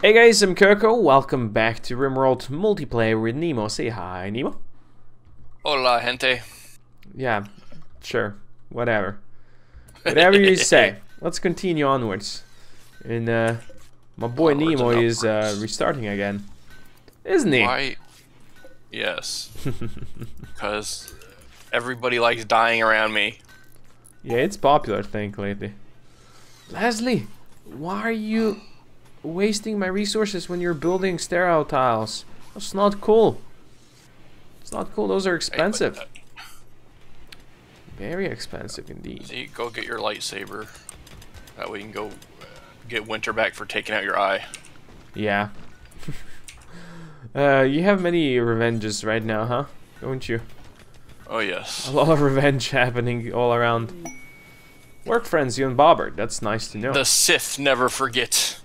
Hey guys, I'm Koko. Welcome back to RimWorld multiplayer with Nemo. Say hi, Nemo. Hola, gente. Yeah, sure, whatever, whatever you say. Let's continue onwards. And uh, my boy Onwards Nemo is uh, restarting again, isn't he? Why? Yes. Because everybody likes dying around me. Yeah, it's popular thing lately. Leslie, why are you wasting my resources when you're building sterile tiles? That's not cool. It's not cool. Those are expensive. Very expensive indeed. See, go get your lightsaber. That way you can go get Winter back for taking out your eye. Yeah. uh, you have many revenges right now, huh? Don't you? Oh, yes. A lot of revenge happening all around. Work friends, you and Bobbert. That's nice to know. The Sith never forget.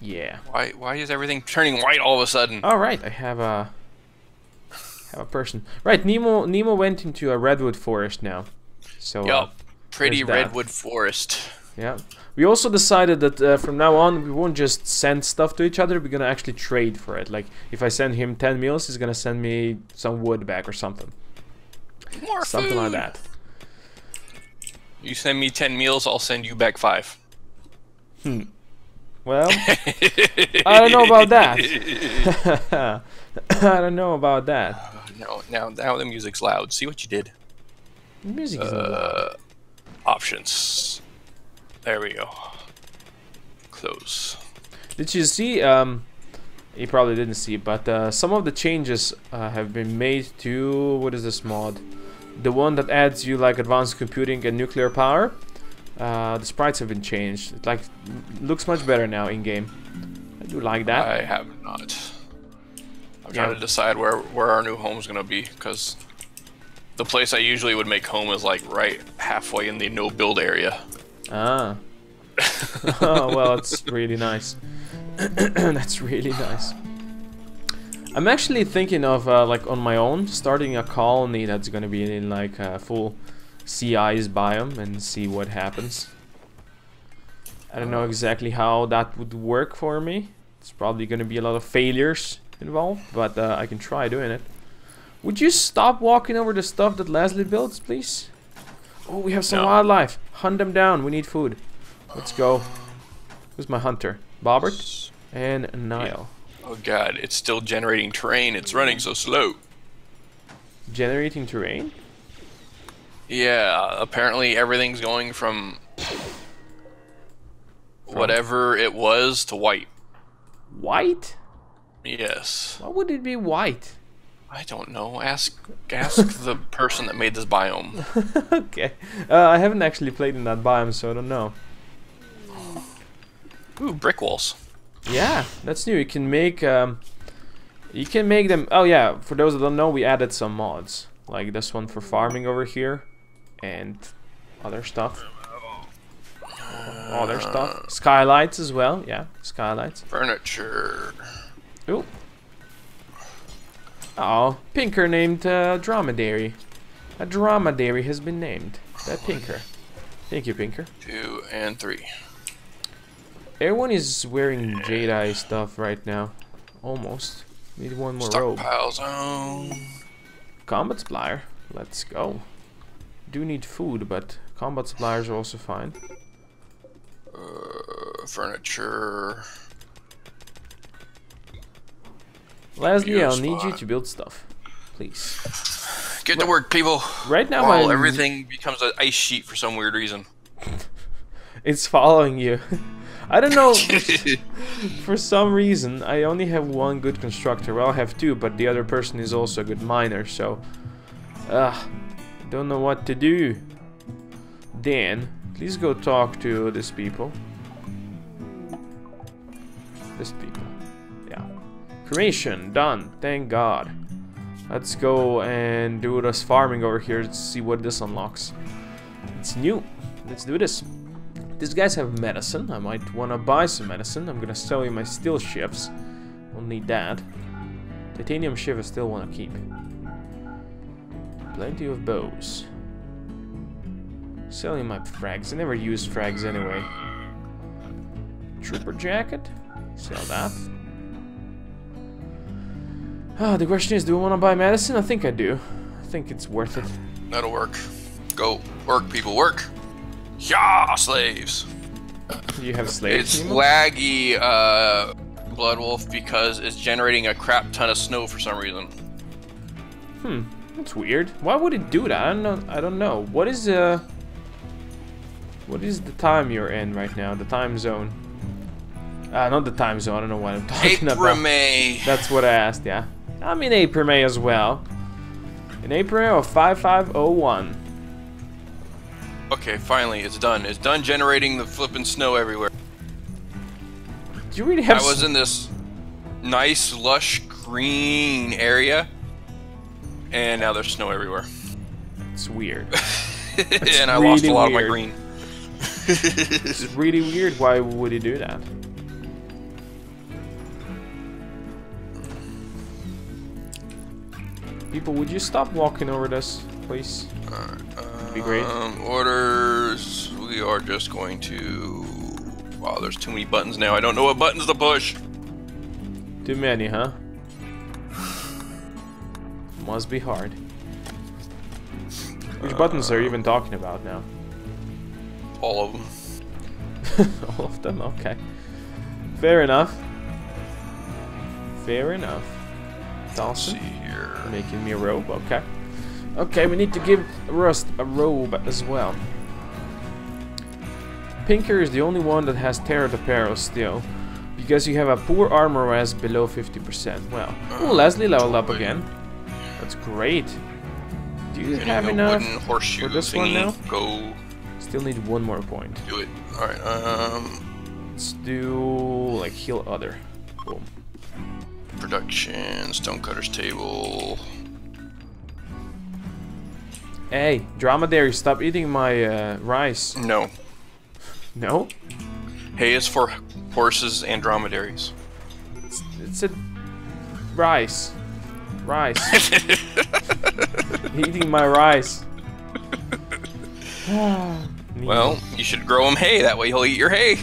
Yeah. Why Why is everything turning white all of a sudden? All right, I have a have a person. Right, Nemo Nemo went into a redwood forest now. So uh, Pretty there's that. redwood forest. yeah. We also decided that uh, from now on we won't just send stuff to each other. We're gonna actually trade for it. Like if I send him ten meals, he's gonna send me some wood back or something. More Something like that. You send me 10 meals, I'll send you back 5. Well, I don't know about that. I don't know about that. now, now, now the music's loud. See what you did? The music is loud. Uh, options. There we go. Close. Did you see? Um, you probably didn't see, but uh, some of the changes uh, have been made to what is this mod? The one that adds you like advanced computing and nuclear power. Uh, the sprites have been changed. It like looks much better now in game. I do like that. I have not. I'm Yeah. trying to decide where where our new home's gonna be because the place I usually would make home is like right halfway in the no build area. Ah. oh well, it's really nice. That's really nice. I'm actually thinking of uh, like on my own starting a colony that's gonna be in like a full ice biome and see what happens. I don't know exactly how that would work for me. It's probably gonna be a lot of failures involved, but uh, I can try doing it. Would you stop walking over the stuff that Leslie builds, please? Oh, we have some No. wildlife. Hunt them down. We need food. Let's go. Who's my hunter? Bobbert and Niall. Oh god, it's still generating terrain. It's running so slow. Generating terrain? Yeah, apparently everything's going from whatever it was to white. White? Yes. Why would it be white? I don't know. Ask ask the person that made this biome. okay. Uh, I haven't actually played in that biome, so I don't know. Ooh, brick walls. Yeah, that's new. You can make um, you can make them. Oh yeah, for those that don't know, we added some mods like this one for farming over here, and other stuff. Other stuff. Skylights as well. Yeah, skylights. Furniture. Ooh. Oh, Pinker named uh, dromedary. A dromedary has been named. That Pinker. Thank you, Pinker. Two and three. Everyone is wearing Jedi stuff right now. Almost. Need one more robe. Stockpile zone. Combat supplier. Let's go. Do need food, but combat suppliers are also fine. Uh, furniture. Leslie, I'll need you to build stuff. Please. Get to work, people. Right now, Wow, my everything becomes an ice sheet for some weird reason. it's following you. I don't know. For some reason, I only have one good constructor. Well, I have two, but the other person is also a good miner, so... Ugh. Don't know what to do. Dan, please go talk to these people. These people. Yeah. Cremation, done. Thank God. Let's go and do this farming over here to see what this unlocks. It's new. Let's do this. These guys have medicine. I might want to buy some medicine. I'm gonna sell you my steel shivs. Don't need that. Titanium shiv I still want to keep. Plenty of bows. Selling my frags. I never use frags anyway. Trooper jacket. Sell that. Ah, the question is, do I want to buy medicine? I think I do. I think it's worth it. That'll work. Go. Work, people, work. Yeah, slaves. Do you have slaves? It's Nemo? laggy, uh, Blood Wolf, because it's generating a crap ton of snow for some reason. Hmm, that's weird. Why would it do that? I don't know. I don't know. What is uh? What is the time you're in right now? The time zone. Ah, not the time zone. I don't know what I'm talking April, about. May. That's what I asked. Yeah, I'm in April May as well. In April of 5501. Okay, finally, it's done. It's done generating the flippin' snow everywhere. Do you really have? I was in this nice, lush, green area, and now there's snow everywhere. It's weird. and I lost a really lot of my green. It's really weird. Why would he do that? People, would you stop walking over this, please? Be great. Um, orders. We are just going to. Wow, there's too many buttons now. I don't know what buttons to push. Too many, huh? Must be hard. Which buttons are you even talking about now? All of them. All of them, okay. Fair enough. Fair enough. Dawson, see here. making me a robe, okay. Okay, we need to give Rust a robe as well. Pinker is the only one that has Terra de Peril still. Because you have a poor armor res below 50%. Well, uh, ooh, Leslie leveled up again. That's great. Do you Getting have a enough? wooden horseshoe for this one thingy. now? Go Still need one more point. do it. Alright, um. Let's do like heal other. Boom. Production, Stonecutter's Table. Hey, dromedary, stop eating my uh, rice. No. No, Hay is for horses and dromedaries. it's a rice. Rice. eating my rice. Well, you should grow him hay. That way he'll eat your hay.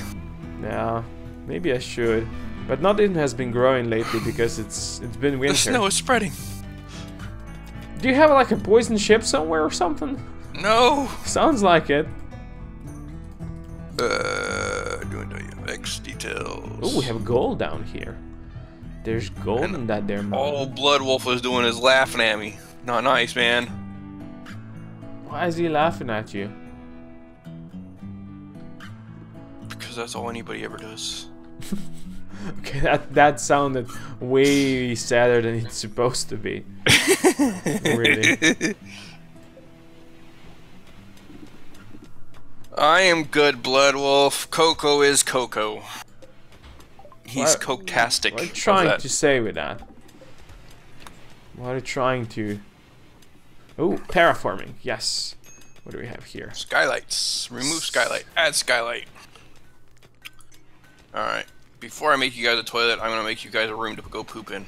yeah, maybe I should. But nothing has been growing lately because it's it's been winter. The snow is spreading. Do you have like a poison ship somewhere or something? No. Sounds like it. Uh, doing WX details. Oh, we have gold down here. There's gold And in that there. All Blood Wolf is doing is laughing at me. Not nice, man. Why is he laughing at you? Because that's all anybody ever does. Okay, that that sounded way sadder than it's supposed to be. really. I am good, Blood Wolf. Koko is Koko. He's What- coke-tastic. What are you trying to say with that? What are you trying to... Oh, terraforming. Yes. What do we have here? Skylights. Remove skylight. Add skylight. Alright. Before I make you guys a toilet, I'm gonna make you guys a room to go poop in.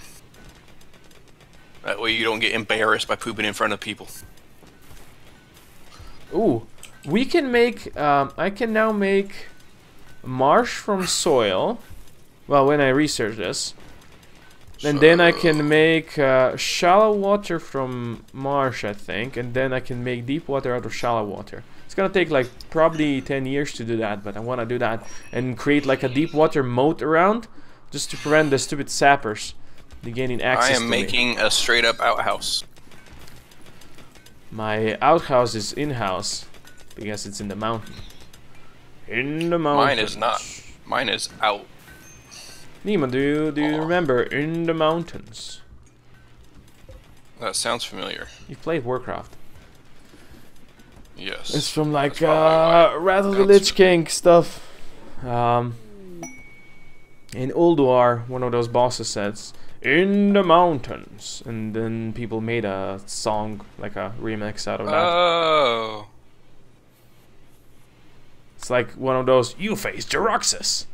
That way you don't get embarrassed by pooping in front of people. Ooh, we can make... Um, I can now make marsh from soil. Well, when I research this. And then I can make uh, shallow water from marsh, I think. And then I can make deep water out of shallow water. It's gonna take like probably 10 years to do that, but I wanna do that and create like a deep water moat around just to prevent the stupid sappers gaining I access am to me. making a straight up outhouse. My outhouse is in-house because it's in the mountain. In the mountain. Mine is not. Mine is out. Nima, do you, do you Aw. remember In the Mountains? That sounds familiar. You played Warcraft. Yes. It's from like uh, Wrath of the Lich King stuff. Um, in Ulduar, one of those bosses says, "In the mountains," and then people made a song, like a remix out of that. Oh. it's like one of those, "You face Jaraxxus."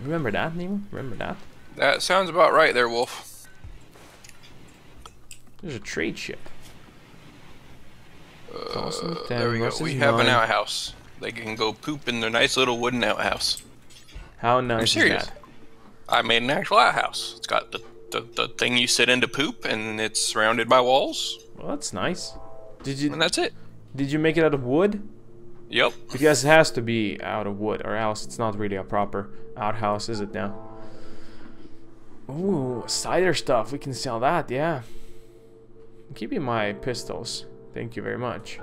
Remember that, Nima? Remember that? That sounds about right there, Wolf. There's a trade ship. Awesome. Uh, there we go. We have an outhouse. They can go poop in their nice little wooden outhouse. How nice is serious. that? I made an actual outhouse. It's got the, the, the thing you sit in to poop, and it's surrounded by walls, Well, that's nice. Did you and that's it. did you make it out of wood? Yep. Because it has to be out of wood, or else it's not really a proper outhouse, is it now? Ooh, cider stuff. We can sell that, yeah. I'm keeping my pistols. Thank you very much.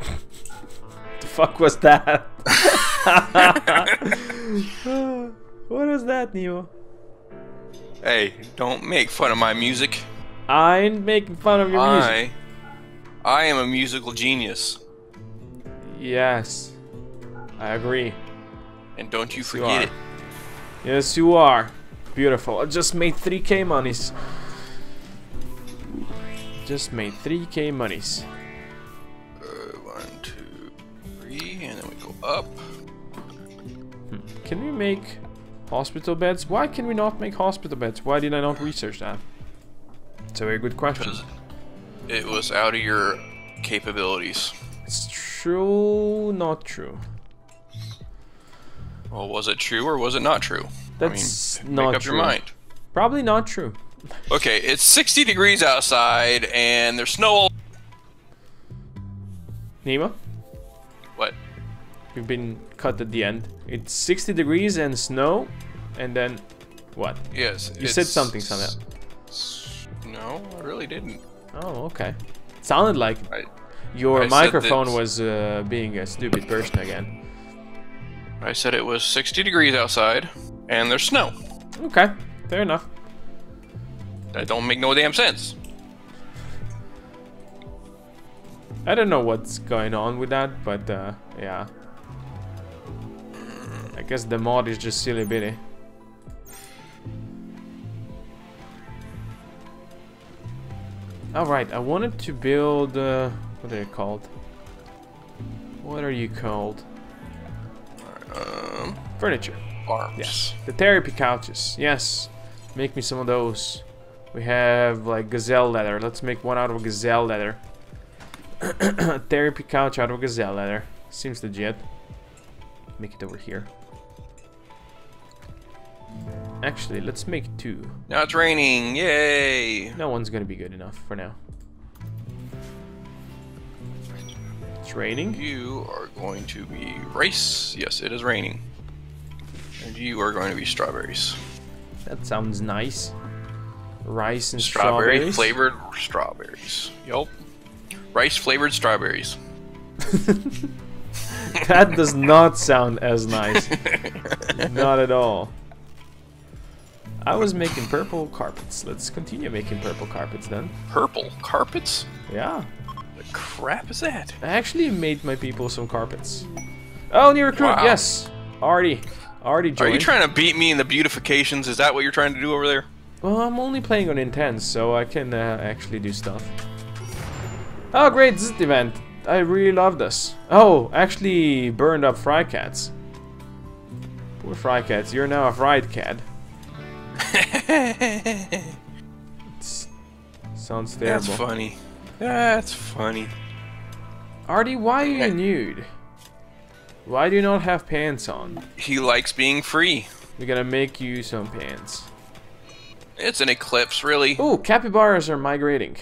The fuck was that? what is that, Nemo? Hey, don't make fun of my music. I ain't making fun of your music. I, I am a musical genius, Yes, I agree. and don't you you forget are. it. Yes, you are. Beautiful. I just made 3k monies. Just made 3k monies. Uh, one, two, three, and then we go up. Can we make hospital beds? Why can we not make hospital beds? Why did I not research that? It's a very good question. It was out of your capabilities. It's true, not true. Well, was it true or was it not true? That's I mean, not make up true. your mind. Probably not true. Okay, it's 60 degrees outside and there's snow. all- Nemo? We've been cut at the end. It's 60 degrees and snow, and then what? Yes. You said something somehow. No, I really didn't. Oh, okay. sounded like I, your I microphone was uh, being a stupid person again. I said it was 60 degrees outside and there's snow. Okay, fair enough. That don't make no damn sense. I don't know what's going on with that, but uh, yeah. I guess the mod is just silly bitty. Alright, I wanted to build, uh, what are they called? What are you called? Um, Furniture. arms. Yes. The therapy couches. Yes. Make me some of those. We have like gazelle leather. Let's make one out of gazelle leather. therapy couch out of gazelle leather. Seems legit. Make it over here. Actually, let's make two. Now it's raining. Yay! No one's gonna be good enough for now. It's raining. You are going to be rice. Yes, it is raining. And you are going to be strawberries. That sounds nice. Rice and Strawberry strawberries. flavored strawberries. Yup. Rice flavored strawberries. that does not sound as nice. not at all. I was making purple carpets. Let's continue making purple carpets then. Purple carpets? Yeah. The crap is that? I actually made my people some carpets. Oh, new recruit, Wow. yes. Already. Already Are you trying to beat me in the beautifications? Is that what you're trying to do over there? Well, I'm only playing on intense, so I can uh, actually do stuff. Oh, great, this is the event. I really love this. Oh, actually burned up fry cats. Poor fry cats, you're now a fried cat. Sounds terrible. That's funny. That's funny. Artie, why are you Hey. nude? Why do you not have pants on? He likes being free. We're gonna make you some pants. It's an eclipse, really. Oh, capybaras are migrating.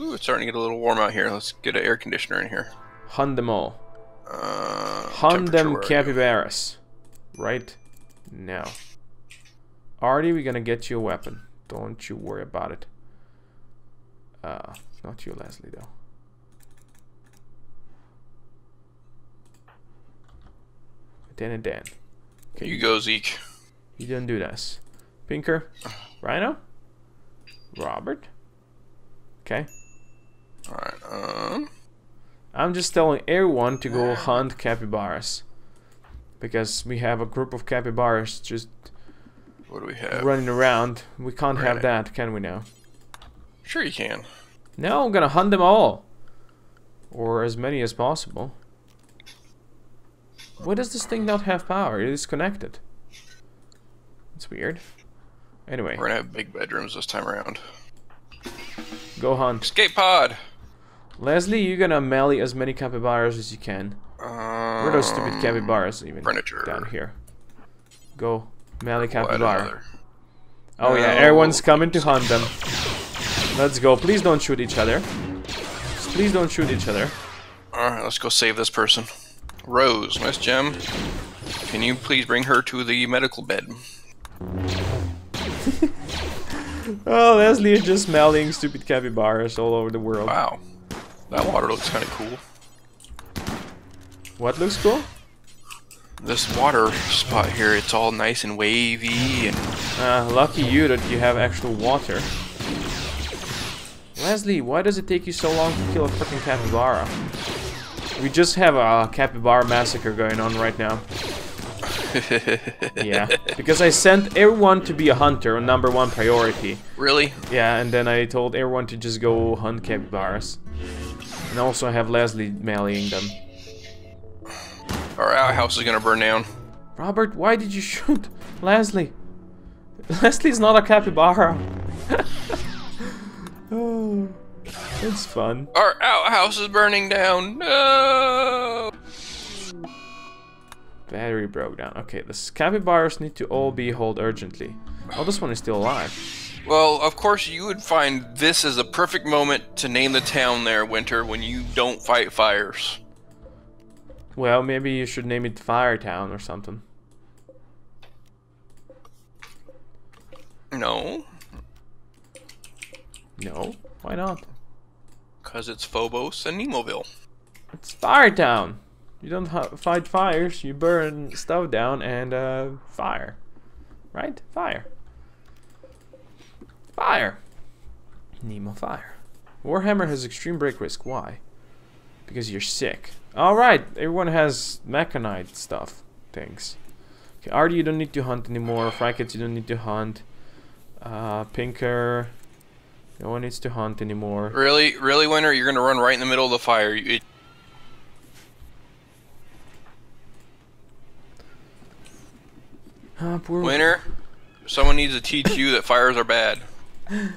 Ooh, it's starting to get a little warm out here. Let's get an air conditioner in here. Hunt them all. Uh, Hunt them where are you? capybaras. Right now. Artie, we're gonna get you a weapon. Don't you worry about it. Uh, not you, Leslie, though. Dan and Dan. Okay, You go, Zeke. You didn't do this. Pinker. Rhino. Robert. Okay. Alright, um... I'm just telling everyone to go hunt capybaras. Because we have a group of capybaras just What do we have? running around. We can't have that, can we now? Sure you can. No, I'm gonna hunt them all. Or as many as possible. Why does this thing not have power? It is connected. It's weird. Anyway, We're gonna have big bedrooms this time around. go hunt. Escape pod! Leslie, you're gonna melee as many capybaras as you can. Where are those stupid Um, capybaras even? Furniture. Down here. Go. Melee capybara. Oh yeah, everyone's coming to hunt them. Let's go. Please don't shoot each other. Please don't shoot each other. Alright, let's go save this person. Rose, Miss Gem, can you please bring her to the medical bed? Oh, Leslie is just smelling stupid capybaras all over the world. Wow. That water looks kind of cool. What looks cool? This water spot here, it's all nice and wavy and Uh, lucky you that you have actual water. Leslie, why does it take you so long to kill a freaking capybara? We just have a capybara massacre going on right now. Yeah, because I sent everyone to be a hunter on number one priority. Really? Yeah, and then I told everyone to just go hunt capybaras. And also I have Leslie meleeing them. Our outhouse is gonna burn down. Robert, why did you shoot Leslie? Leslie's not a capybara. oh, it's fun. Our outhouse is burning down. No. Battery broke down. Okay, the capybaras need to all be hauled urgently. Oh, this one is still alive. Well, of course, you would find this is a perfect moment to name the town there, Winter, when you don't fight fires. Well, maybe you should name it Firetown or something. No, No, why not? because it's Phobos and Nemoville. It's Firetown. You don't ha- fight fires, you burn stuff down and uh, fire. Right? Fire. Fire. Nemo fire. Warhammer has extreme break risk. Why? Because you're sick. Alright, everyone has mechanite stuff. Things. Okay, Artie, you don't need to hunt anymore. Frackets, you don't need to hunt. Uh, Pinker. No one needs to hunt anymore. Really, really, Winter, you're gonna run right in the middle of the fire. You- poor Winter, someone needs to teach you that fires are bad.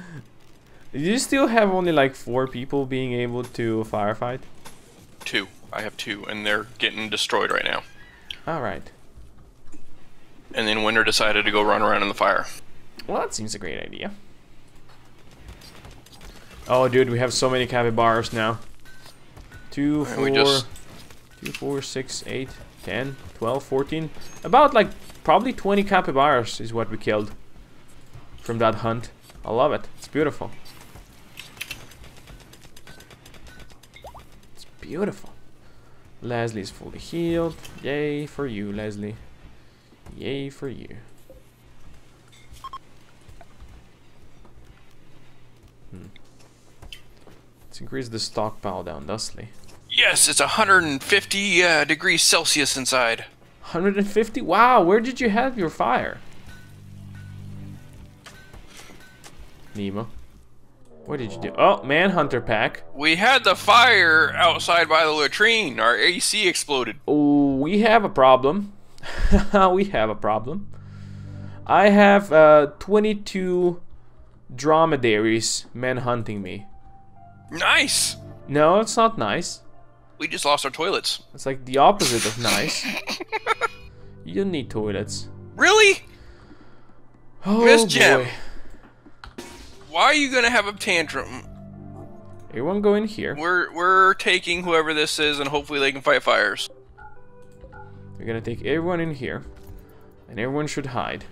You still have only like four people being able to firefight? Two. I have two, and they're getting destroyed right now. Alright. And then Winter decided to go run around in the fire. Well, that seems a great idea. Oh, dude, we have so many capybaras now. Two, four, we just- two, four, six, eight, ten, twelve, fourteen. About like probably 20 capybaras is what we killed from that hunt. I love it. It's beautiful. It's beautiful. Leslie's fully healed. Yay for you, Leslie. Yay for you. Hmm. Let's increase the stockpile down, thusly. Yes, it's 150 uh, degrees Celsius inside. 150? Wow, where did you have your fire? Nemo. What did you do? Oh, Manhunter pack. We had the fire outside by the latrine. Our AC exploded. Oh, we have a problem. we have a problem. I have uh, 22 dromedaries manhunting me. Nice. No, it's not nice. We just lost our toilets. It's like the opposite of nice. you need toilets. Really? Oh Miss boy. Why are you gonna have a tantrum? Everyone go in here. We're we're taking whoever this is, and hopefully they can fight fires. We're gonna take everyone in here. And everyone should hide.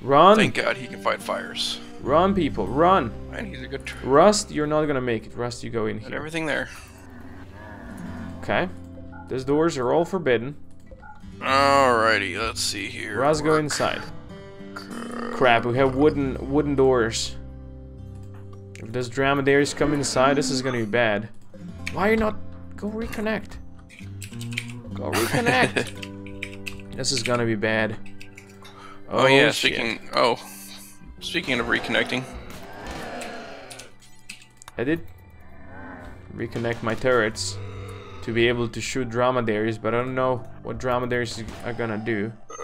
Run! Thank God he can fight fires. Run, people, run! And he's a good. Rust, you're not gonna make it. Rust, you go in Got here. everything there. Okay. These doors are all forbidden. Alrighty, let's see here. Rust, go inside. Crap, we have wooden wooden doors. If those dromedaries come inside, this is gonna be bad. Why are you not go reconnect? Go reconnect. this is gonna be bad. Oh, yeah, oh, shit. speaking. Oh, speaking of reconnecting. I did reconnect my turrets to be able to shoot dromedaries, but I don't know what dromedaries are gonna do. Uh,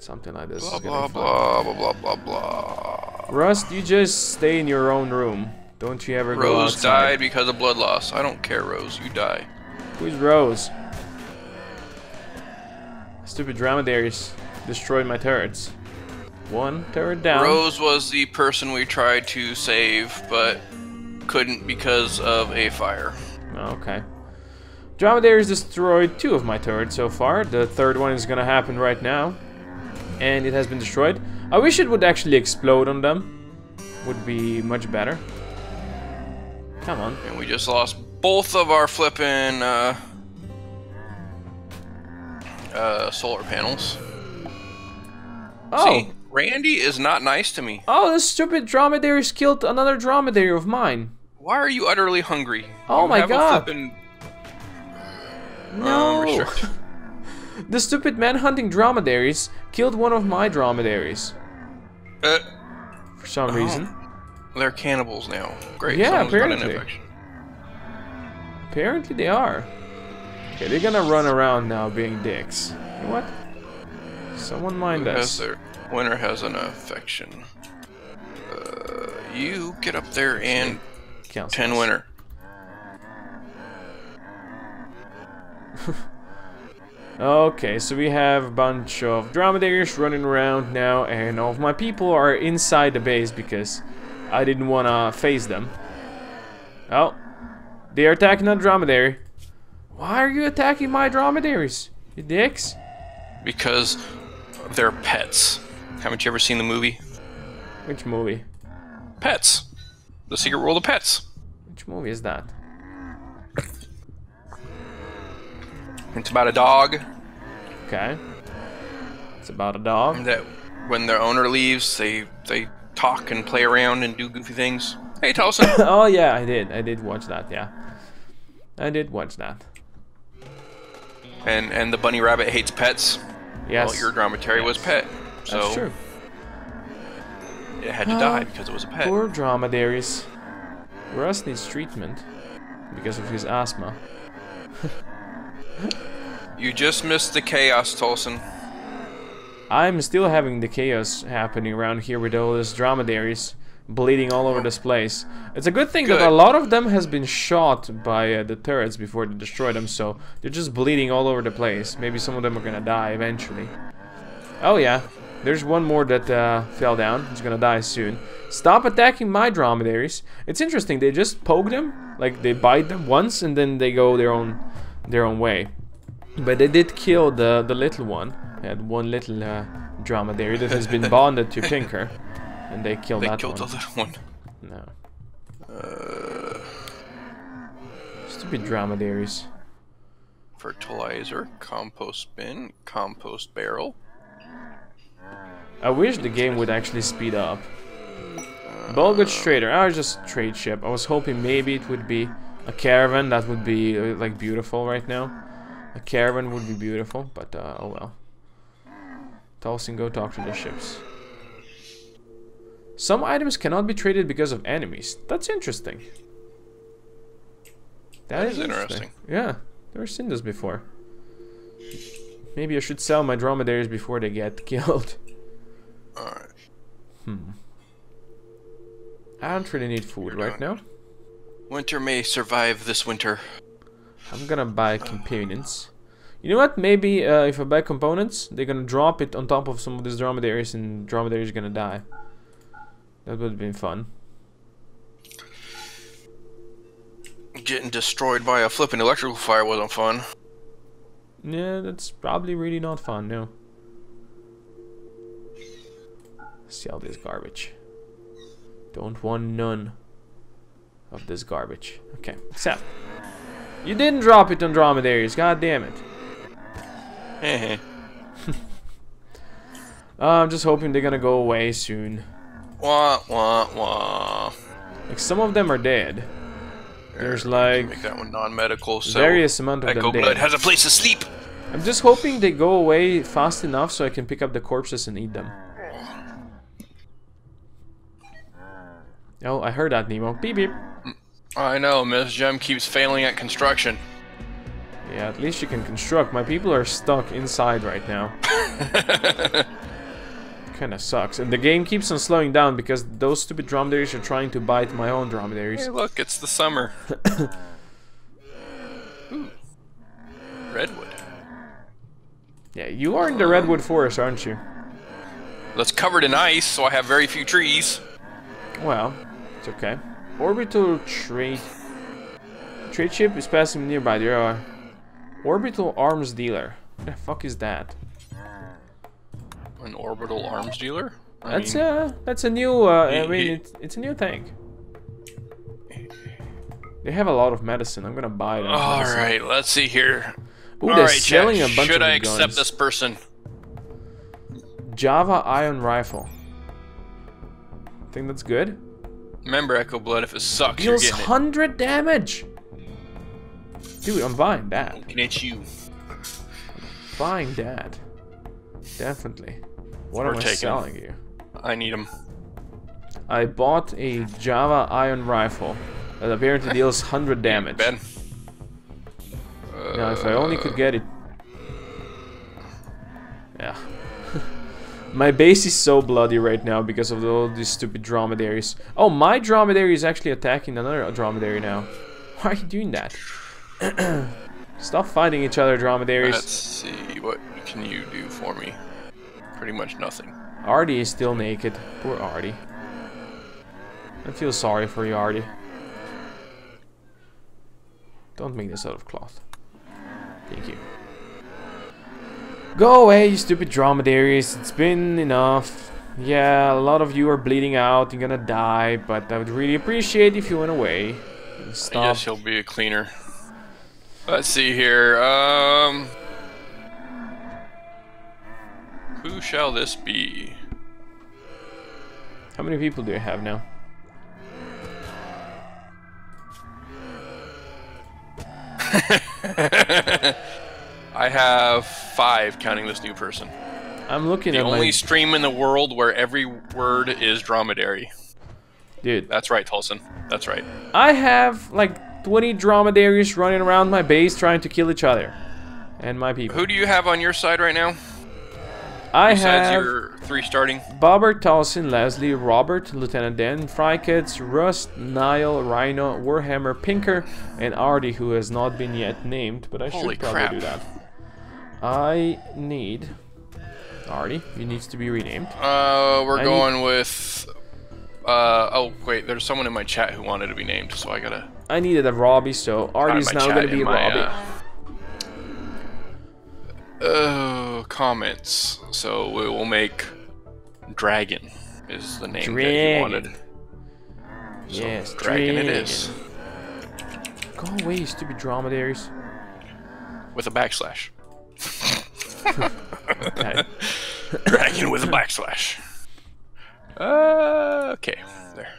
Something like this blah blah blah blah blah blah blah. Rust, you just stay in your own room. Don't you ever go Rose outside. died because of blood loss. I don't care, Rose. You die. Who's Rose? Stupid dromedaries destroyed my turrets. One turret down. Rose was the person we tried to save, but couldn't because of a fire. Okay. Dromedaries destroyed two of my turrets so far. The third one is gonna happen right now. And it has been destroyed. I wish it would actually explode on them. Would be much better. Come on. And we just lost both of our flipping uh, uh, solar panels. Oh! See, Randy is not nice to me. Oh, this stupid dromedaries killed another dromedary of mine. Why are you utterly hungry? Oh You my God. flippin', No! um, the stupid man-hunting dromedaries killed one of my dromedaries. uh, For some reason. they're cannibals now. Great. Yeah, someone's got an apparently. Apparently they are. Okay, they're gonna run around now being dicks. You know what? Someone mind Who has us. their winner has an affection. Uh, you get up there and Cancel ten winner. Okay, so we have a bunch of dromedaries running around now, and all of my people are inside the base because I didn't wanna face them. Oh, they are attacking that dromedary. Why are you attacking my dromedaries? You dicks? Because they're pets. Haven't you ever seen the movie Which movie? Pets? The Secret World of Pets. Which movie is that? It's about a dog Okay. It's about a dog. that when their owner leaves, they they talk and play around and do goofy things. Hey, Tulsa. oh yeah, I did. I did watch that. Yeah, I did watch that. and and the bunny rabbit hates pets. Yes, Well, your dromedary was pet, so that's true. it had to die because it was a pet. Poor dromedaries. Russ needs treatment because of his asthma. You just missed the chaos, Tolson. I'm still having the chaos happening around here with all these dromedaries bleeding all over this place. It's a good thing that a lot of them has been shot by uh, the turrets before they destroy them, so they're just bleeding all over the place. Maybe some of them are gonna die eventually. Oh yeah, there's one more that uh, fell down. He's gonna die soon. Stop attacking my dromedaries. It's interesting. They just poke them, like they bite them once, and then they go their own their own way. But they did kill the the little one. They had one little uh, dromedary that has been bonded to Pinker, and they killed They that killed one. the little one. No. Uh, Stupid dromedaries. fertilizer, compost bin, compost barrel. I wish the game would actually speed up. Bulk goods Trader. I was just trade ship. I was hoping maybe it would be a caravan. That would be uh, like beautiful right now. A caravan would be beautiful, but uh, oh well. Tolson, go talk to the ships. Some items cannot be traded because of enemies. That's interesting. That is interesting. Yeah, never seen this before. Maybe I should sell my dromedaries before they get killed. Alright. Hmm. I don't really need food You're right now. Winter may survive this winter. I'm gonna buy components. You know what? Maybe uh, if I buy components, they're gonna drop it on top of some of these dromedaries, and dromedaries gonna die. That would have been fun. Getting destroyed by a flipping electrical fire wasn't fun. Yeah, that's probably really not fun. No. See all this garbage. Don't want none of this garbage. Okay, except you didn't drop it on dromedaries. God damn it. Uh, I'm just hoping they're gonna go away soon. Wah wah wah. Like some of them are dead. There's like make that one non-medical. So various amount of Echo them Blood dead. has a place to sleep. I'm just hoping they go away fast enough so I can pick up the corpses and eat them. Oh, I heard that, Nemo. Beep beep. I know Miss Gem keeps failing at construction. Yeah, at least you can construct. My people are stuck inside right now. kind of sucks. And the game keeps on slowing down because those stupid dromedaries are trying to bite my own dromedaries. Hey, look, it's the summer. Ooh. Redwood. Yeah, you are in the redwood forest, aren't you? That's covered in ice, so I have very few trees. Well, it's okay. Orbital trade trade ship is passing nearby. There are orbital arms dealer. What the fuck is that? An orbital arms dealer? I That's mean, uh that's a new uh, I mean it's it's a new thing. They have a lot of medicine. I'm gonna buy them. All right, let's see here. Ooh, All they're right, selling Jack, a bunch should I guns. accept this person? Jawa ion rifle. Think that's good. Remember, Echo Blood, if it sucks, you're Deals getting it. hundred damage. Dude, I'm buying that. Looking at you. Buying that. Definitely. What We're am I taking. selling you? I need him. I bought a Jawa iron rifle that apparently deals 100 damage. Ben. Now, if I only could get it. Uh. Yeah. My base is so bloody right now because of all these stupid dromedaries. Oh, my dromedary is actually attacking another dromedary now. Why are you doing that? Stop fighting each other, dromedaries. Let's see. What can you do for me? Pretty much nothing. Artie is still naked. Poor Artie. I feel sorry for you, Artie. Don't make this out of cloth. Thank you. Go away, you stupid dromedaries. It's been enough. Yeah, a lot of you are bleeding out. You're gonna die, but I would really appreciate if you went away. And I Stop. guess he'll be a cleaner. Let's see here. Um, who shall this be? How many people do you have now? I have five, counting this new person. I'm looking The at the only my... stream in the world where every word is dromedary. Dude, That's right, Tolson. That's right. I have like 20 dromedaries running around my base trying to kill each other. And my people. Who do you have on your side right now? I Besides have your three starting? Bobbert, Tolson, Leslie, Robert, Lieutenant Dan, Frykets, Rust, Nile, Rhino, Warhammer, Pinker, and Artie, who has not been yet named, but I Holy should probably crap. do that. I need... Artie, he needs to be renamed. Uh, we're I going with. Uh, oh wait, there's someone in my chat who wanted to be named, so I gotta. I needed a Robbie, so Artie's now gonna be my, Robbie. Uh, uh, comments. So we will make Dragon is the name that he wanted. So yes, Dragon it is Go away, you stupid dromedaries. with a backslash. Okay. Dragon with a backslash. Uh, okay, there.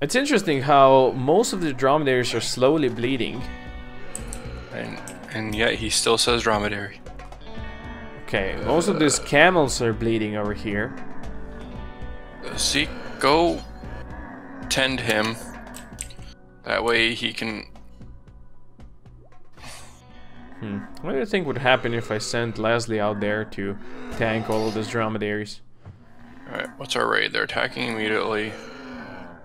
It's interesting how most of the dromedaries are slowly bleeding. And and yet he still says dromedary. Okay, most of these camels are bleeding over here. Uh, See, go tend him. That way he can. Hmm. What do you think would happen if I sent Leslie out there to tank all of those dromedaries? Alright, what's our raid? They're attacking immediately.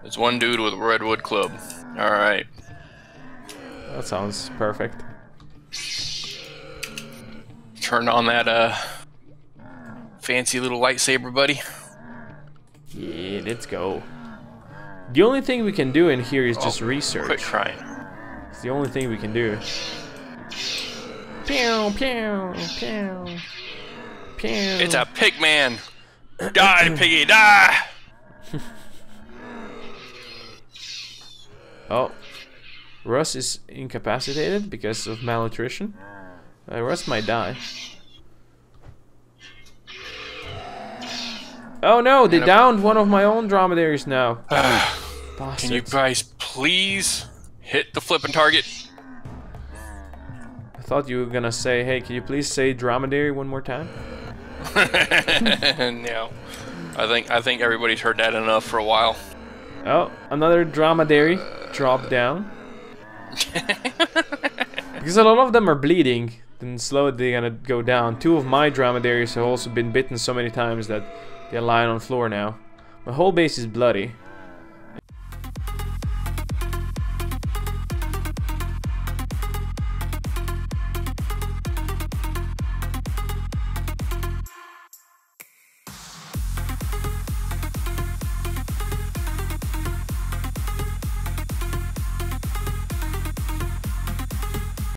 It's one dude with a redwood club. Alright. That sounds perfect. Turn on that, uh. Fancy little lightsaber, buddy. Yeah, let's go. The only thing we can do in here is just Oh, research. Quit crying. It's the only thing we can do. Pew, pew, pew. Pew. It's a pig man! die, piggy, die! Oh. Russ is incapacitated because of malnutrition. Uh, Russ might die. Oh no, they downed one of my own dromedaries now. Can you guys please hit the flipping target? I thought you were gonna say, hey, can you please say dromedary one more time? no. I think I think everybody's heard that enough for a while. Oh, another dromedary Drop down. because a lot of them are bleeding. then slowly they're gonna go down. Two of my dromedaries have also been bitten so many times that they're lying on the floor now. My whole base is bloody.